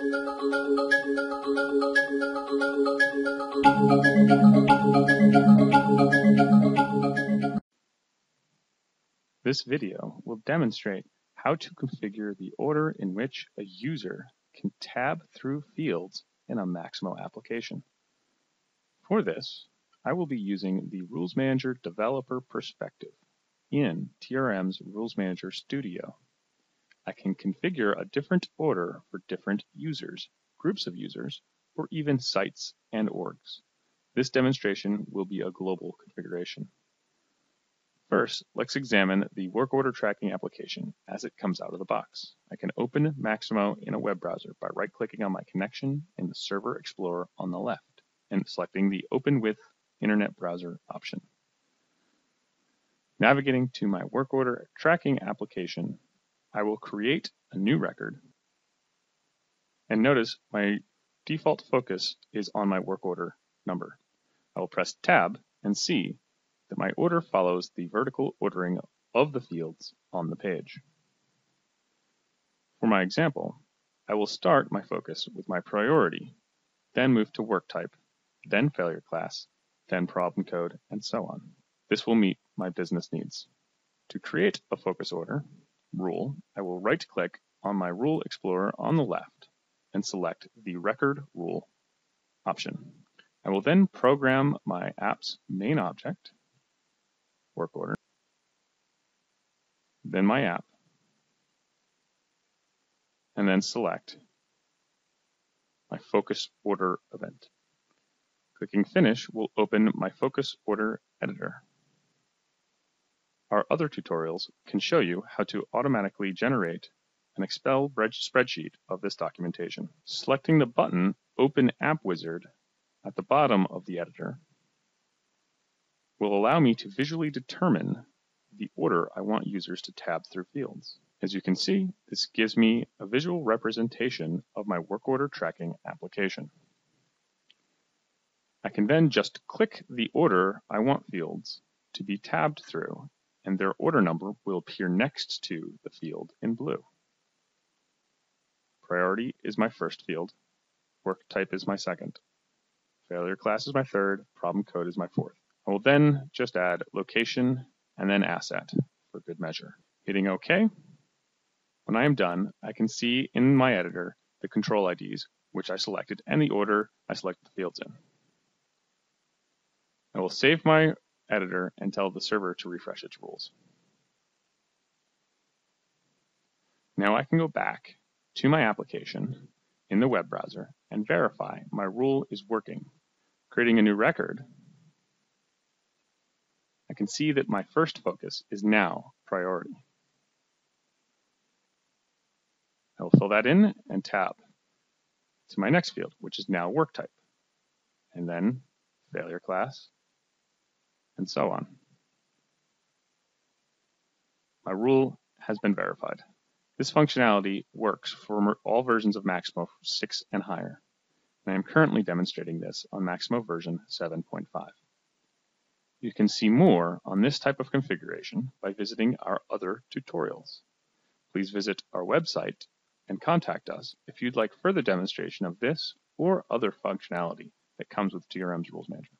This video will demonstrate how to configure the order in which a user can tab through fields in a Maximo application. For this, I will be using the Rules Manager Developer Perspective in TRM's Rules Manager Studio. I can configure a different order for different users, groups of users, or even sites and orgs. This demonstration will be a global configuration. First, let's examine the work order tracking application as it comes out of the box. I can open Maximo in a web browser by right-clicking on my connection in the Server Explorer on the left and selecting the Open with Internet Browser option. Navigating to my work order tracking application, I will create a new record. And notice my default focus is on my work order number. I will press Tab and see that my order follows the vertical ordering of the fields on the page. For my example, I will start my focus with my priority, then move to work type, then failure class, then problem code, and so on. This will meet my business needs. To create a focus order rule, I will right-click on my Rule Explorer on the left and select the Record Rule option. I will then program my app's main object work order, then my app, and then select my focus order event. Clicking Finish will open my focus order editor. Our other tutorials can show you how to automatically generate an Excel spreadsheet of this documentation. Selecting the button Open App Wizard at the bottom of the editor will allow me to visually determine the order I want users to tab through fields. As you can see, this gives me a visual representation of my work order tracking application. I can then just click the order I want fields to be tabbed through, and their order number will appear next to the field in blue. Priority is my first field, work type is my second, failure class is my third, problem code is my fourth. I will then just add location and then asset for good measure. Hitting OK. When I am done, I can see in my editor the control IDs which I selected and the order I selected the fields in. I will save my editor and tell the server to refresh its rules. Now I can go back to my application in the web browser and verify my rule is working. Creating a new record I can see that my first focus is now priority. I will fill that in and tab to my next field, which is now work type, and then failure class, and so on. My rule has been verified. This functionality works for all versions of Maximo 6 and higher, and I am currently demonstrating this on Maximo version 7.5. You can see more on this type of configuration by visiting our other tutorials. Please visit our website and contact us if you'd like further demonstration of this or other functionality that comes with TRM's Rules Manager.